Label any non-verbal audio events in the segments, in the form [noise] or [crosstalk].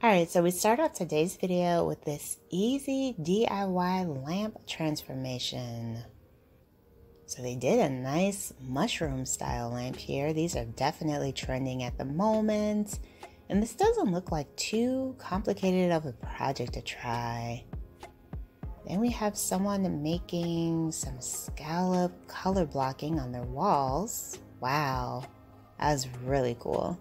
Alright, so we start off today's video with this easy DIY lamp transformation. So they did a nice mushroom style lamp here. These are definitely trending at the moment. And this doesn't look like too complicated of a project to try. Then we have someone making some scallop color blocking on their walls. Wow, that was really cool.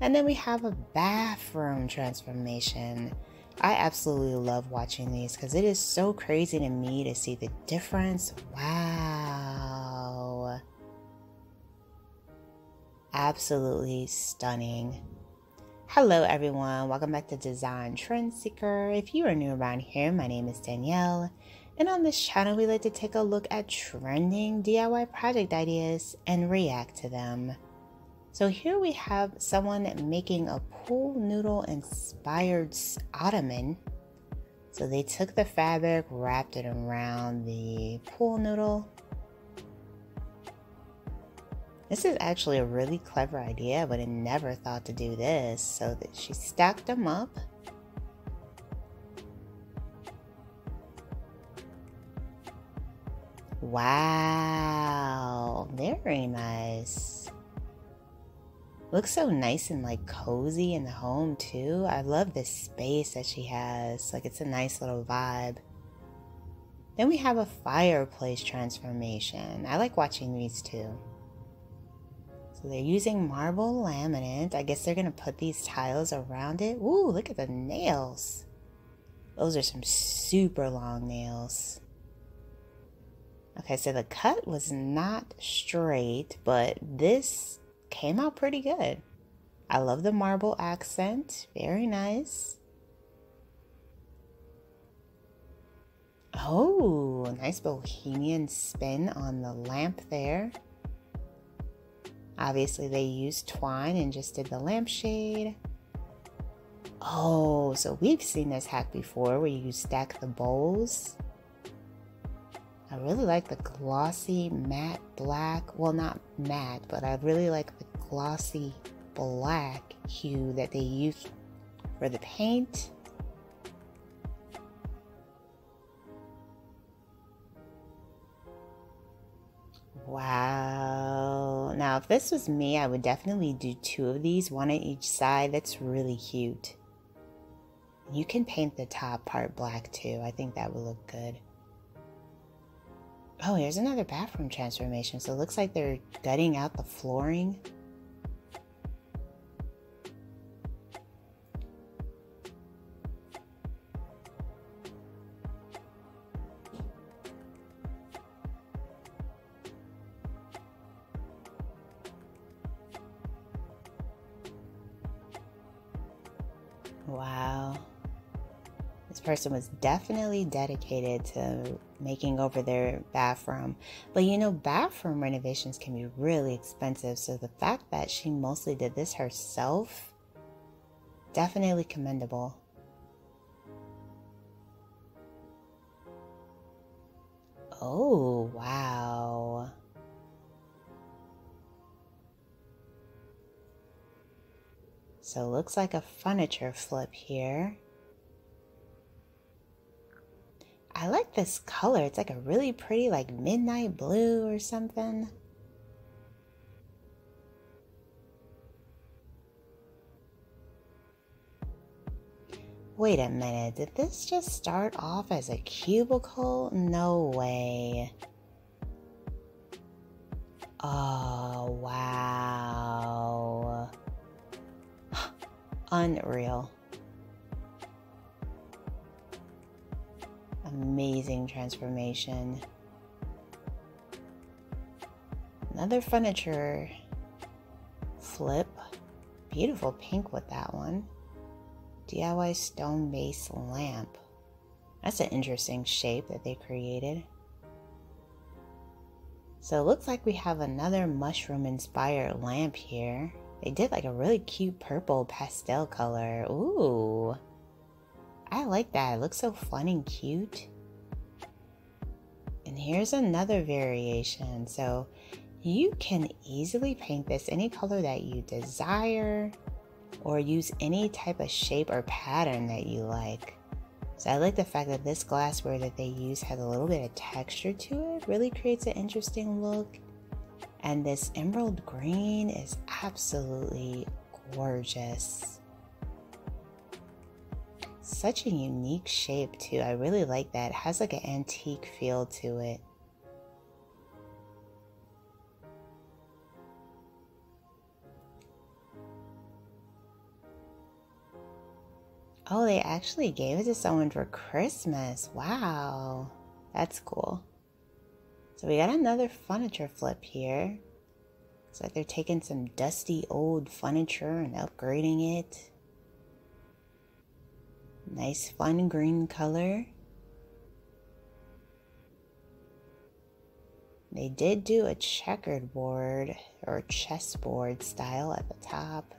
And then we have a bathroom transformation. I absolutely love watching these because it is so crazy to me to see the difference. Wow. Absolutely stunning. Hello everyone, welcome back to Design Trend Seeker. If you are new around here, my name is Danielle. And on this channel, we like to take a look at trending DIY project ideas and react to them. So here we have someone making a pool noodle inspired ottoman. So they took the fabric, wrapped it around the pool noodle. This is actually a really clever idea. But I never thought to do this. So that she stacked them up. Wow, very nice. Looks so nice and like cozy in the home too. I love this space that she has. Like it's a nice little vibe. Then we have a fireplace transformation. I like watching these too. So they're using marble laminate. I guess they're gonna put these tiles around it. Ooh, look at the nails. Those are some super long nails. Okay, so the cut was not straight, but this came out pretty good. I love the marble accent. Very nice. Oh, nice bohemian spin on the lamp there. Obviously, they used twine and just did the lampshade. Oh, so we've seen this hack before where you stack the bowls I really like the glossy matte black. Well, not matte, but I really like the glossy black hue that they use for the paint. Wow. Now, if this was me, I would definitely do two of these, one on each side. That's really cute. You can paint the top part black too. I think that would look good. Oh, here's another bathroom transformation. So it looks like they're gutting out the flooring. Wow. This person was definitely dedicated to making over their bathroom. But you know, bathroom renovations can be really expensive. So the fact that she mostly did this herself, definitely commendable. Oh, wow. So looks like a furniture flip here. I like this color. It's like a really pretty, like midnight blue or something. Wait a minute, did this just start off as a cubicle? No way. Oh, wow. [gasps] Unreal. Amazing transformation. Another furniture flip. Beautiful pink with that one. DIY stone base lamp. That's an interesting shape that they created. So it looks like we have another mushroom inspired lamp here. They did like a really cute purple pastel color. Ooh. I like that. It looks so fun and cute. And here's another variation. So you can easily paint this any color that you desire. or use any type of shape or pattern that you like. So I like the fact that this glassware that they use has a little bit of texture to it, really creates an interesting look. And this emerald green is absolutely gorgeous. Such a unique shape too. I really like that. It has like an antique feel to it. Oh, they actually gave it to someone for Christmas. Wow. That's cool. So we got another furniture flip here. It's like they're taking some dusty old furniture and upgrading it. Nice fun green color. They did do a checkered board or chessboard style at the top.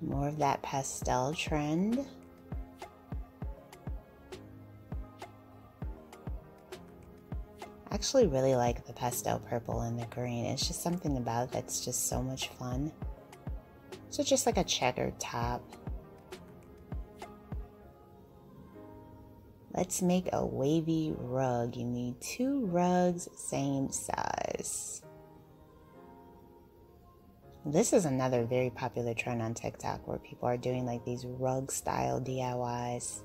More of that pastel trend. Actually really like the pastel purple and the green. It's just something about it that's just so much fun. So just like a checkered top. Let's make a wavy rug. You need two rugs, same size. This is another very popular trend on TikTok where people are doing like these rug style DIYs.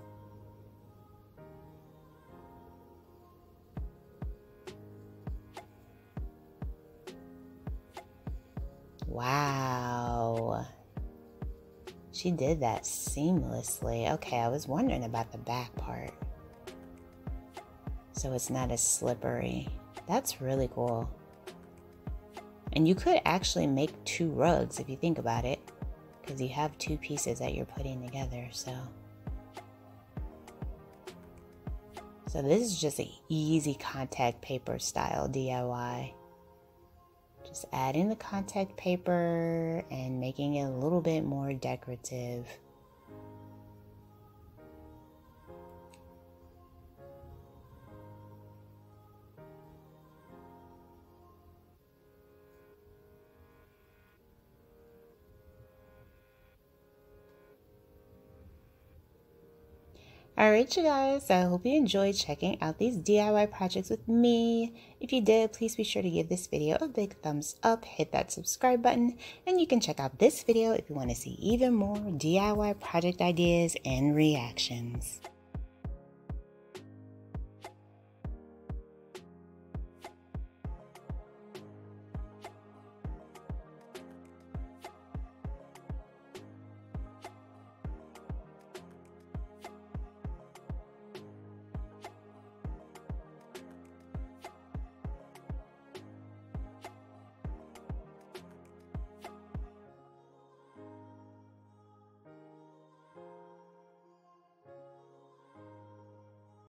Wow. She did that seamlessly. Okay, I was wondering about the back part. So it's not as slippery. That's really cool. And you could actually make two rugs if you think about it, because you have two pieces that you're putting together. So, so this is just an easy contact paper style DIY. Just adding the contact paper and making it a little bit more decorative. Alright, you guys, I hope you enjoyed checking out these DIY projects with me. If you did, please be sure to give this video a big thumbs up, hit that subscribe button, and you can check out this video if you want to see even more DIY project ideas and reactions.